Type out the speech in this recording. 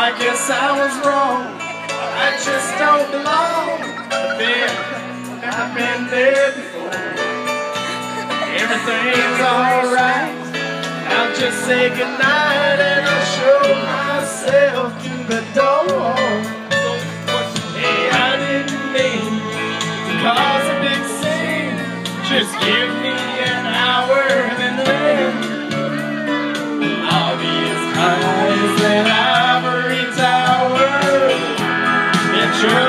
I guess I was wrong. I just don't belong. But then I've been there before. Everything's alright. I'll just say goodnight and I'll Sure.